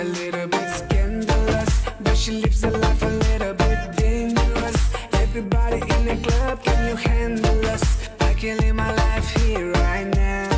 a little bit scandalous But she lives a life a little bit dangerous Everybody in the club, can you handle us? I can live my life here right now